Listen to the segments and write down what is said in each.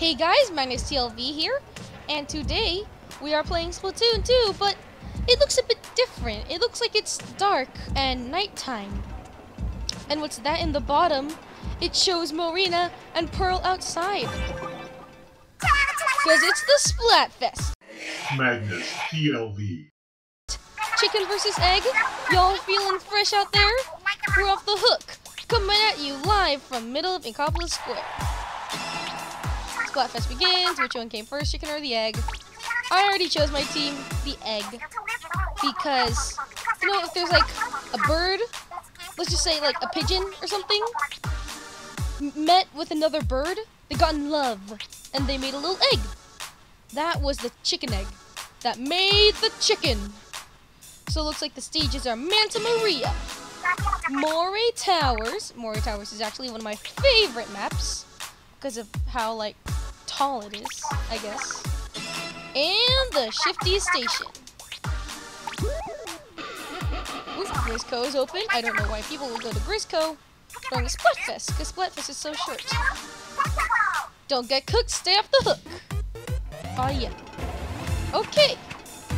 Hey guys, my name is TLV here, and today we are playing Splatoon 2, but it looks a bit different. It looks like it's dark and nighttime. And what's that in the bottom? It shows Marina and Pearl outside. Because it's the Splatfest. Magnus TLV. Chicken versus egg? Y'all feeling fresh out there? We're off the hook, coming at you live from middle of Inkopolis Square. Splatfest begins. Which one came first, chicken or the egg? I already chose my team, the egg, because you know if there's like a bird, let's just say like a pigeon or something, met with another bird, they got in love and they made a little egg. That was the chicken egg that made the chicken. So it looks like the stages are Manta Maria, Moray Towers. Moray Towers is actually one of my favorite maps because of how like tall it is, I guess. And the Shifty Station. Ooh, Grizzco is open. I don't know why people would go to Grizzco during a Splatfest, because Splatfest is so short. Don't get cooked, stay off the hook. Oh yeah. Okay,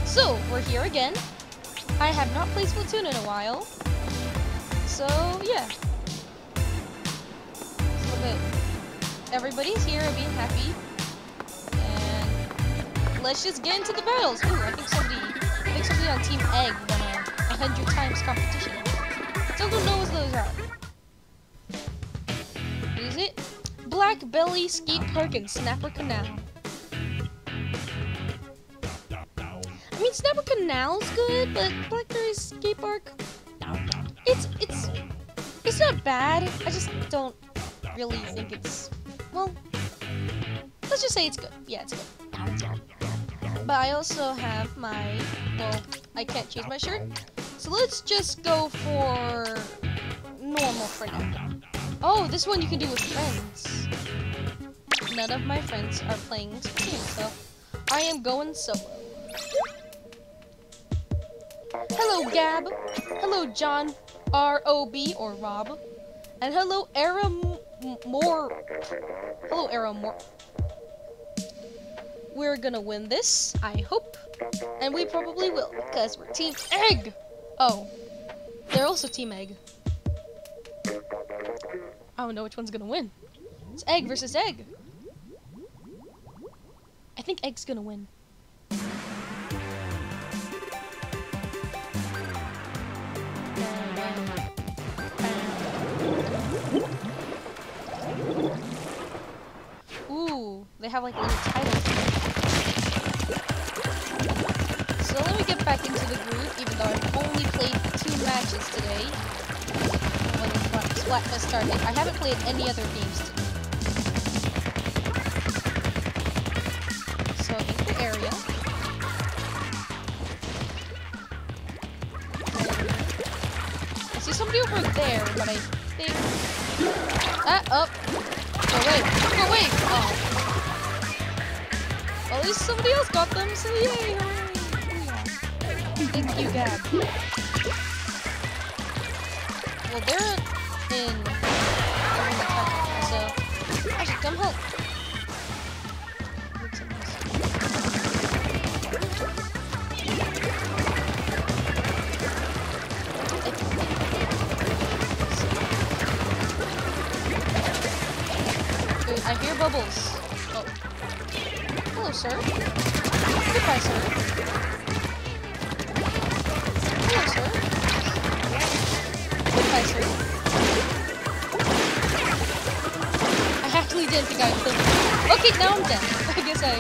so we're here again. I have not played Splatoon in a while. So yeah. So that everybody's here and being happy. Let's just get into the battles. Ooh, I think somebody I think somebody on Team Egg won a, hundred times competition. Still don't know what those are. Is it? Black Belly Skate Park and Snapper Canal. I mean, Snapper Canal's good, but Blackbelly Skate Park, it's it's it's not bad. I just don't really think it's well. Let's just say it's good. Yeah, it's good. But I also have my well, I can't choose my shirt, so let's just go for normal for now. Oh, this one you can do with friends. None of my friends are playing Splatoon, so I am going solo. Hello, Gab. Hello, John R.O.B. or Rob. And hello, Era More. Hello, Era More. We're gonna win this, I hope. And we probably will, because we're Team Egg! Oh, they're also Team Egg. I don't know which one's gonna win. It's Egg versus Egg. I think Egg's gonna win. Ooh, they have like little title. So let me get back into the groove, even though I've only played two matches today. When Splatfest started. I haven't played any other games today. So in the area. I see somebody over there, but I think... Ah, up. Oh, wait. Oh, wait. Oh. Well, at least somebody else got them, so yay. Thank you, Gab. Well, they're in... They're in the top, so... I come help. I hear bubbles. Oh. Hello, sir. Goodbye, sir. I kill him. Okay, now I'm dead. I guess I...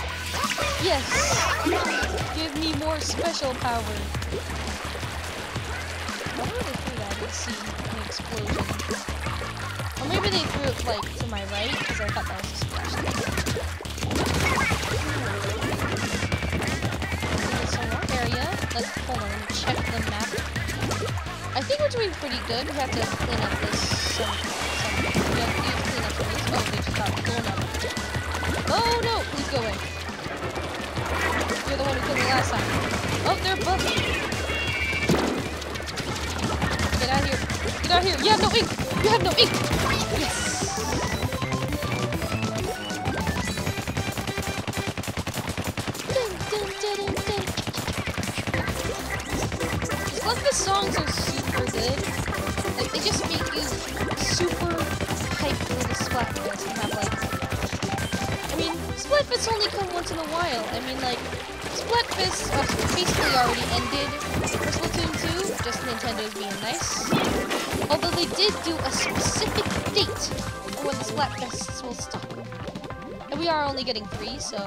Yes! Give me more special power. Why did they threw that? I didn't see an explosion. Or maybe they threw it, like, to my right, because I thought that was a splash. Hmm. Okay, so area. Let's, hold on, check the map. Think we're doing pretty good. We have to clean up this, some, some, we have to clean up this. Oh, they just got blown up. Oh, no! Please go away. You're the one who killed me last time. Oh, they're me. Get out of here. Get out You have no ink! You have no ink! Yes! Dun, dun, dun. Splatfest songs are super good. Like, they just make you super hyped for the Splatfest and have like I mean, Splatfests only come once in a while. I mean, like, Splatfest uh, basically already ended for Splatoon 2, just Nintendo's being nice. Although they did do a specific date when the Splatfests will stop. And we are only getting three, so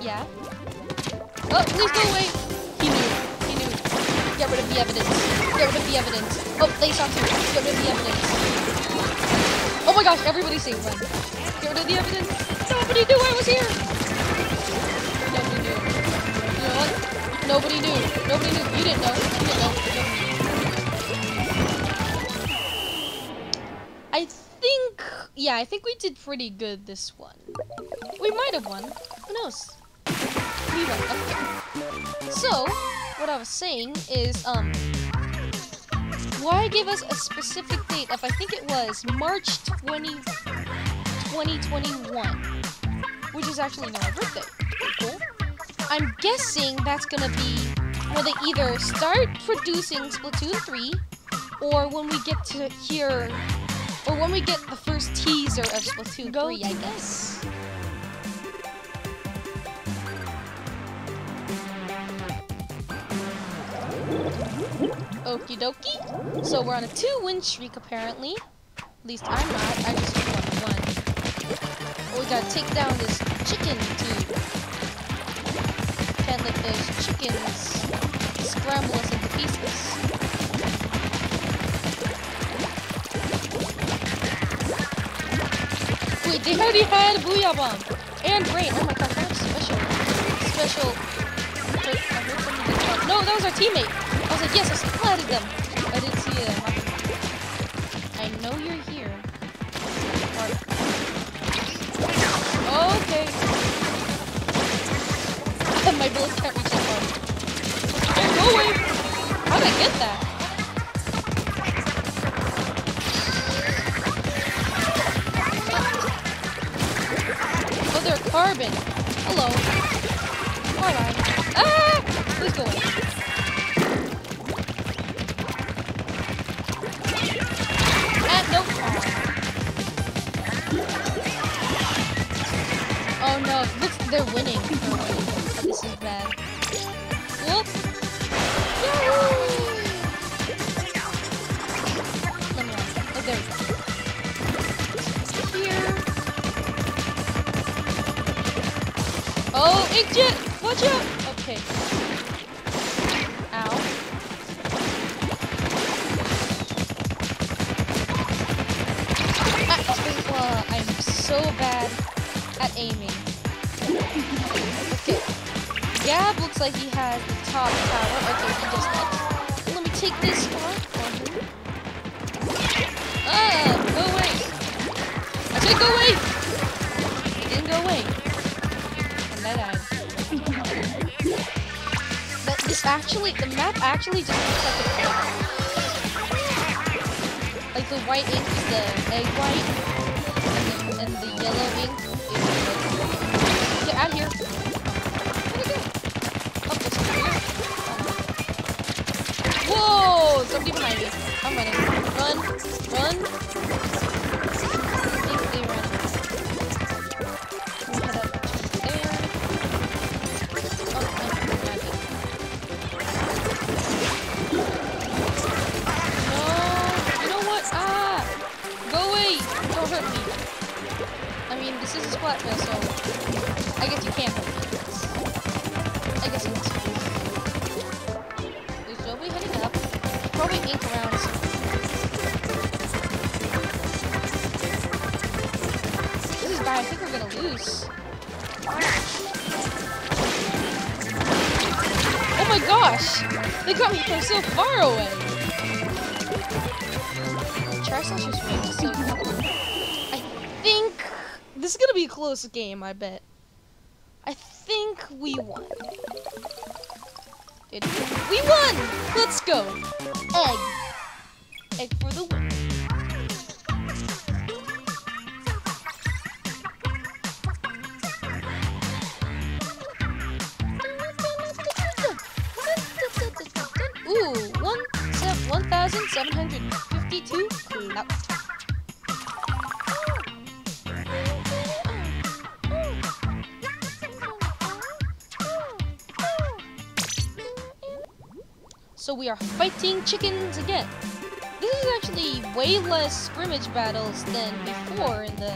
yeah. Oh, please go away! Get rid of the evidence. Get rid of the evidence. Oh, they saw too. Get rid of the evidence. Oh my gosh, everybody save run. Get rid of the evidence. Nobody knew I was here. Nobody knew. You know what? Nobody knew. Nobody knew. You didn't know. You didn't know. I think, yeah, I think we did pretty good this one. We might have won. Who knows? We won. Okay. So, what I was saying is, um, why give us a specific date of I think it was March 20, 2021, which is actually now my birthday. Pretty cool. I'm guessing that's gonna be when they either start producing Splatoon 3 or when we get to hear or when we get the first teaser of Splatoon 3, I guess. Okie dokie. So we're on a two win streak apparently. At least I'm not. I just won one. We gotta take down this chicken too. Can't let those chickens scramble us into pieces. Wait, they already had a Booyah Bomb! And Rain! Oh my god, that was special. Special. No, that was our teammate! Was like, yes, I splatted them! I didn't see it. I know you're here. Okay. my bullets can't reach that far. Oh, go away! How did I get that? They're winning. Go away. And I died. But this actually, the map actually just looks like a color. Like the white ink is the egg white, and the, and the yellow ink is the... Get out of here! Oh. Whoa! Somebody behind me. I'm running. Run! Run! Splatfest, so I guess you can't hurt. I guess it's. There's nobody heading up. Probably ink around. This is bad. I think we're gonna lose. Oh my gosh! They got me from so far away! Be a close game, I bet. I think we won. We won! Let's go! Egg. egg for the So we are fighting chickens again. This is actually way less scrimmage battles than before in the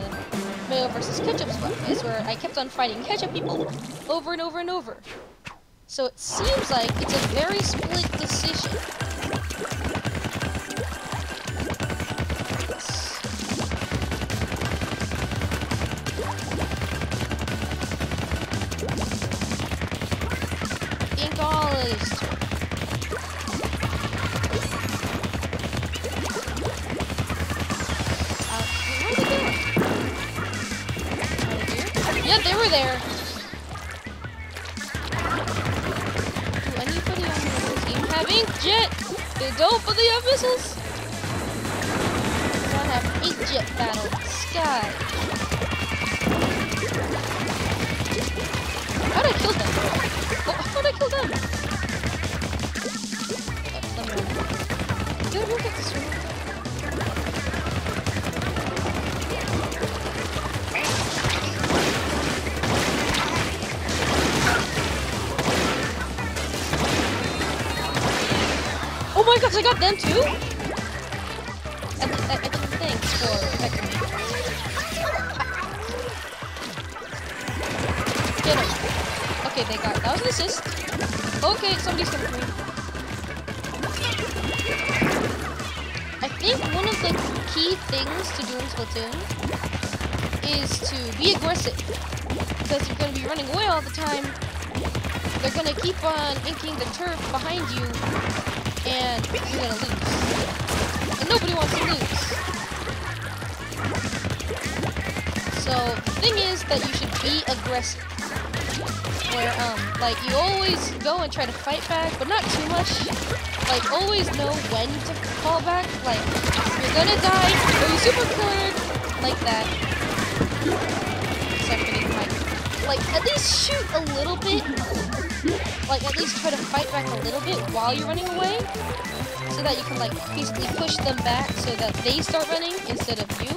Mayo versus Ketchup phase, where I kept on fighting ketchup people over and over and over. So it seems like it's a very split decision. Have inkjet? They don't, but they have missiles. I have inkjet battle. Sky. How'd I kill them? Oh, how'd I kill them? This? I got them too? I, I, I thanks for protecting me. Get him. Okay, they got that was an assist. Okay, somebody's coming for me. I think one of the key things to do in Splatoon is to be aggressive. Because you're gonna be running away all the time. They're gonna keep on inking the turf behind you and you're gonna lose. And nobody wants to lose. So the thing is that you should be aggressive. Where um like you always go and try to fight back, but not too much. Like always know when to fall back. Like you're gonna die, or you super cornered, like that. Except for the. Like at least shoot a little bit like at least try to fight back a little bit while you're running away so that you can like basically push them back so that they start running instead of you.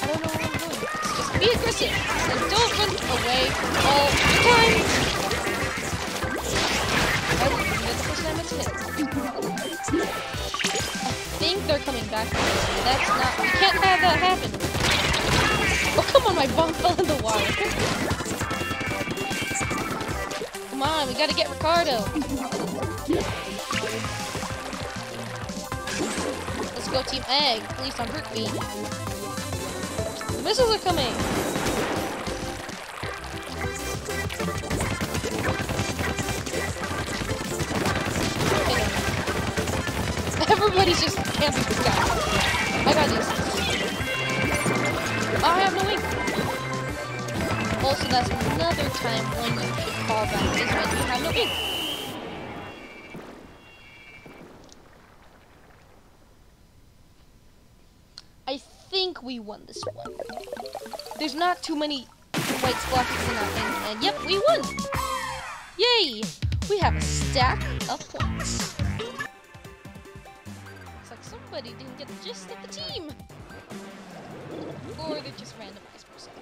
I don't know what I'm doing. Just be aggressive and don't run away all the time. Oh, I. I think they're coming back. That's not. We can't have that happen. Oh come on, my bomb fell in the water. On, we gotta get Ricardo. Let's go, Team Egg. Please don't hurt me. Missiles are coming. Everybody's just camping this guy. I got this. I have no Also, that's another time when you should fall back is when you have no ink. I think we won this one. There's not too many white splotches in our thing, and yep, we won! Yay! We have a stack of points. Looks like somebody didn't get the gist of the team. Or they're just randomized per se.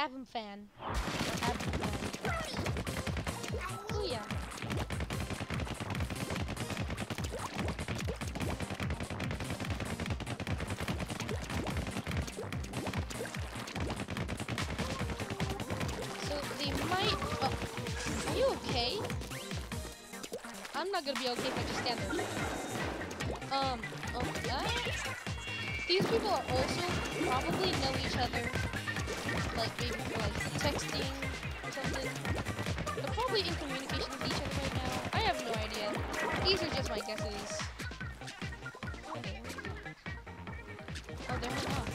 Yeah, Avon fan. Oh yeah. So they might. Oh, are you okay? I'm not gonna be okay if I just stand there. Um. Oh, uh, these people are also probably know each other like maybe like texting or something. They're probably in communication with each other right now. I have no idea. These are just my guesses. Okay. Oh, they're enough.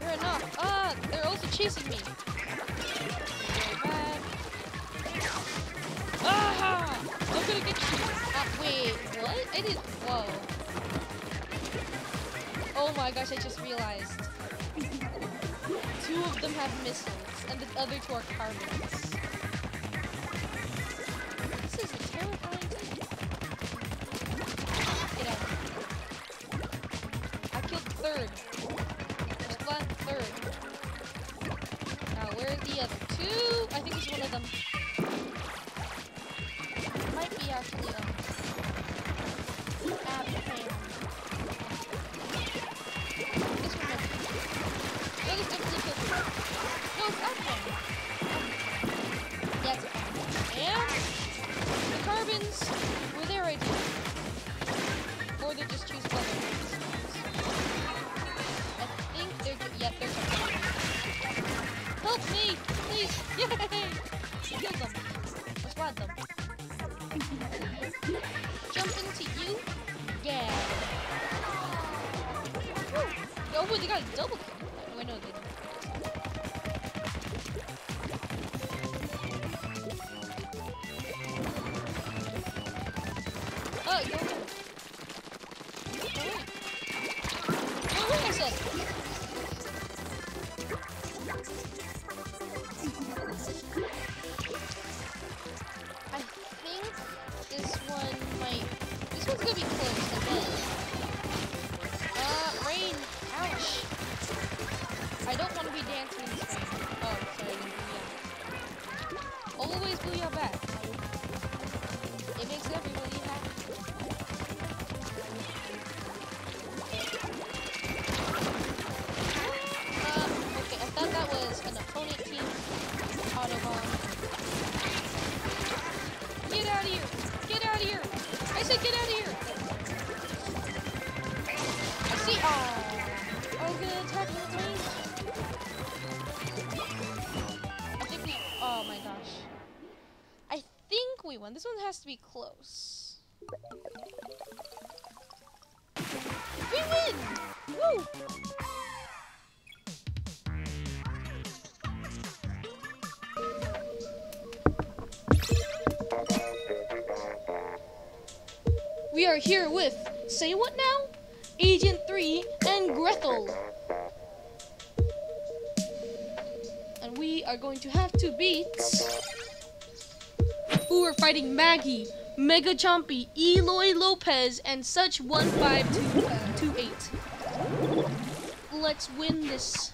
They're enough. Ah, they're also chasing me. Ah! I'm gonna get you. Ah, wait, what? I. Whoa. Oh my gosh, I just realized two of them have missiles, and the other two are carbines. one has to be close. We win! Woo! We are here with, say what now? Agent 3 and Gretel. And we are going to have to beat... We're fighting Maggie, Mega Chompy, Eloy Lopez, and such 1528. Let's win this.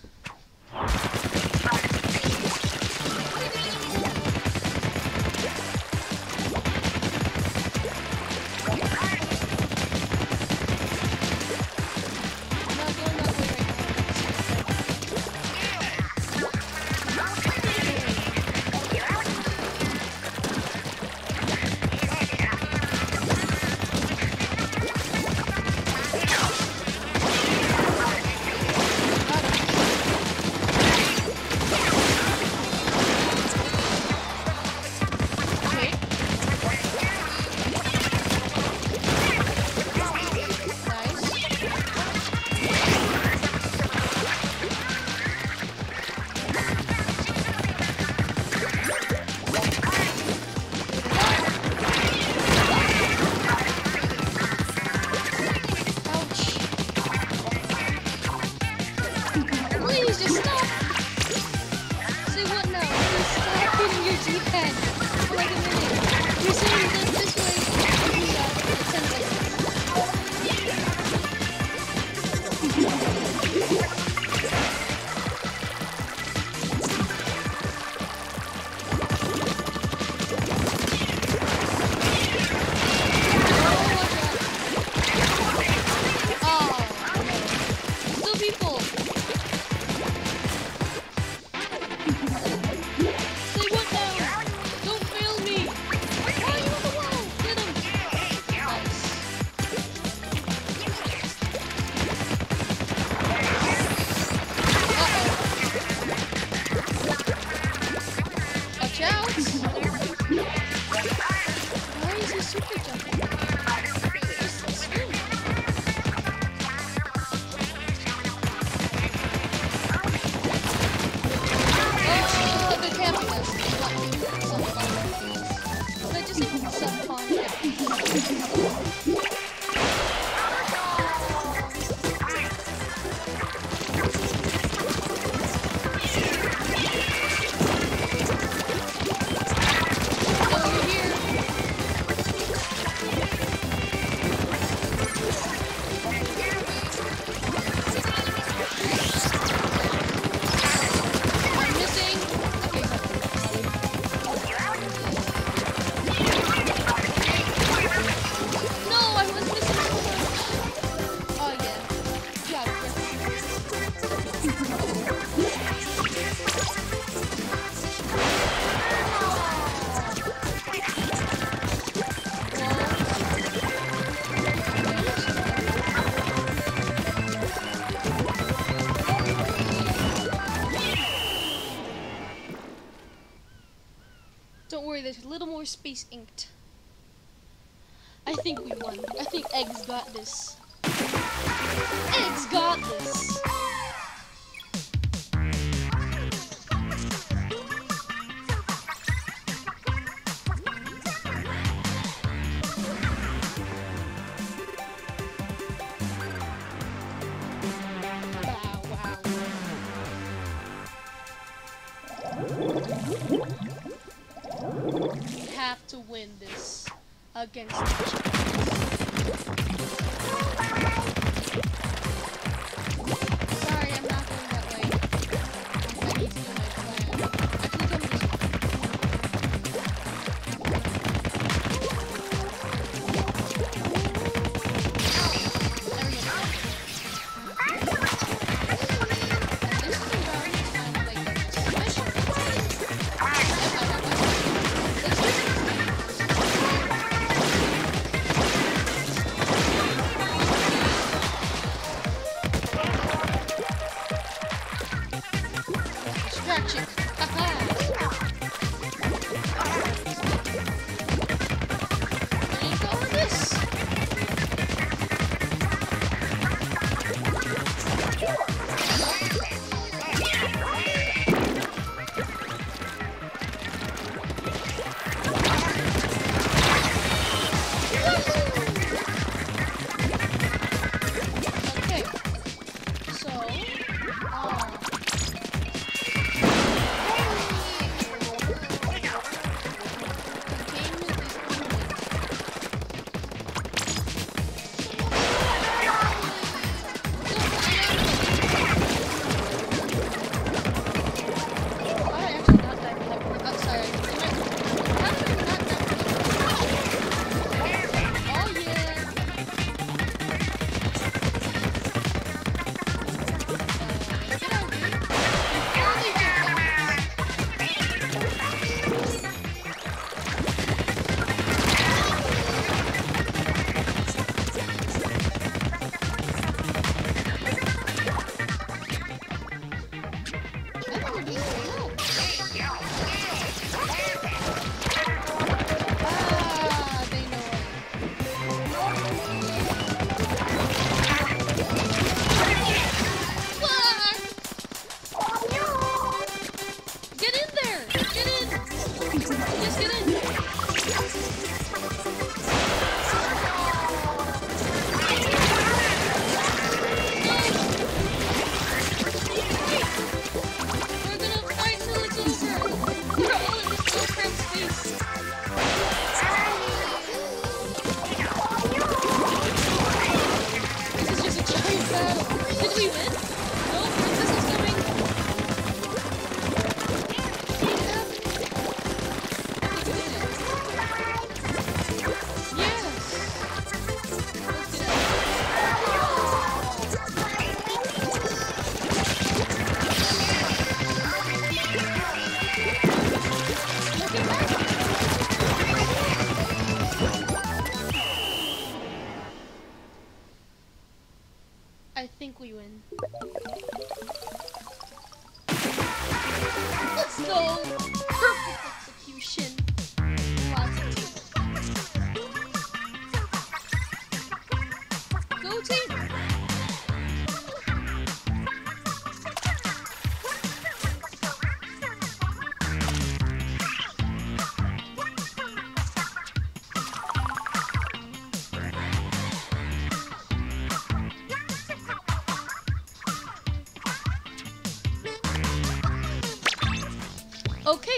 Space Inked. I think we won. I think Eggs got this. Eggs got this.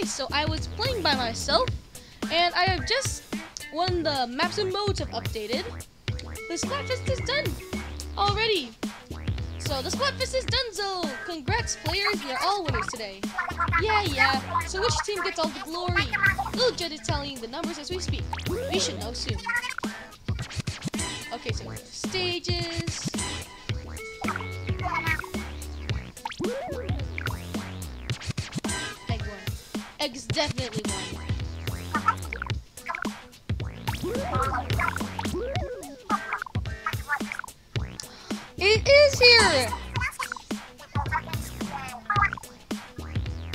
So I was playing by myself, and I have just when the maps and modes have updated, the Splatfest is done already. So the Splatfest is done, so congrats players, you're all winners today. Yeah, yeah. So which team gets all the glory? Little Judd is telling the numbers as we speak. We should know soon. definitely one. It is here!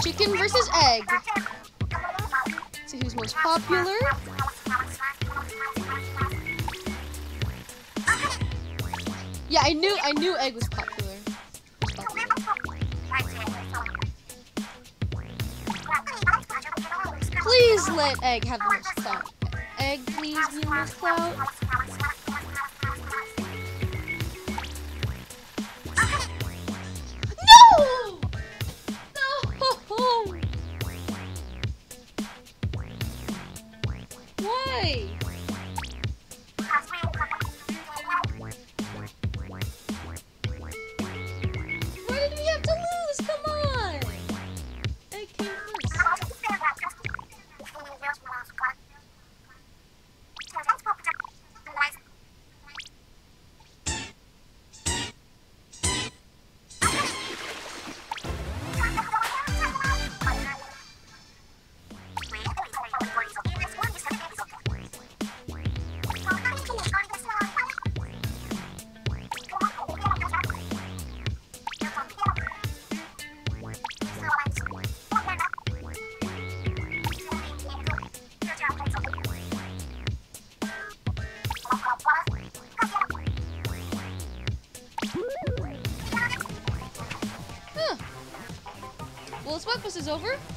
Chicken versus egg. Let's see who's most popular. Yeah, I knew I knew egg was popular. Please let Egg have the most clout. Egg, please be on the clout. is over?